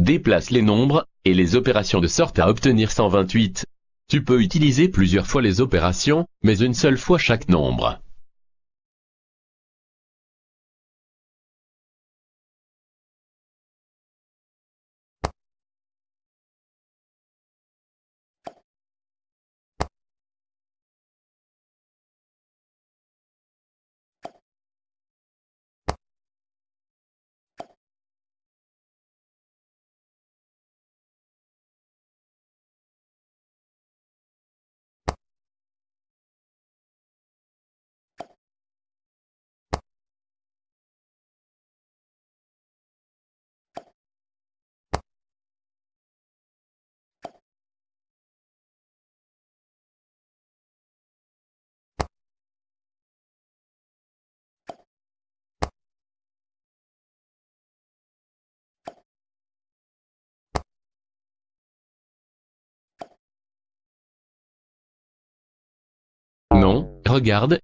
déplace les nombres, et les opérations de sorte à obtenir 128. Tu peux utiliser plusieurs fois les opérations, mais une seule fois chaque nombre. Regarde,